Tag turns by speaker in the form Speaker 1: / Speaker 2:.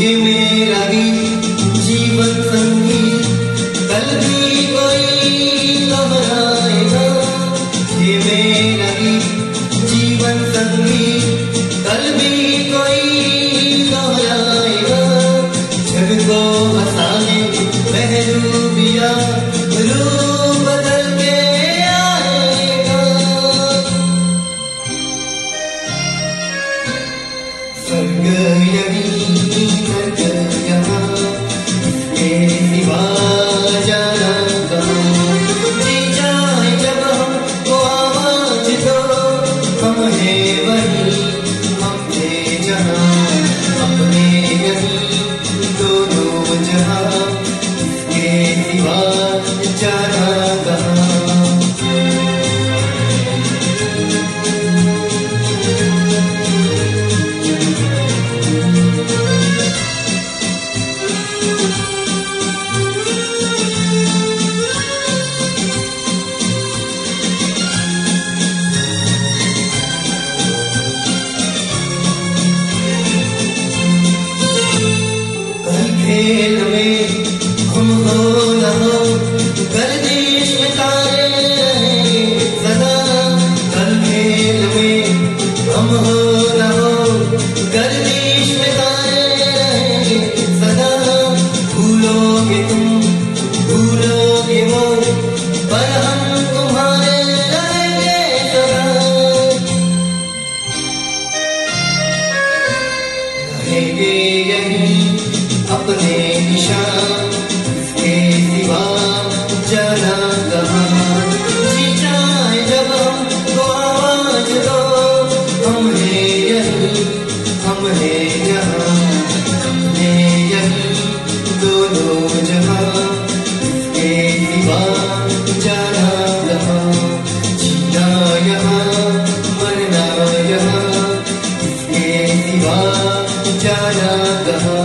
Speaker 1: तुझे मेरा गीत जीवन संगीत कल भी कोई लहराएगा तुझे मेरा जीवन संगीत कल भी कोई लहराएगा yêu गः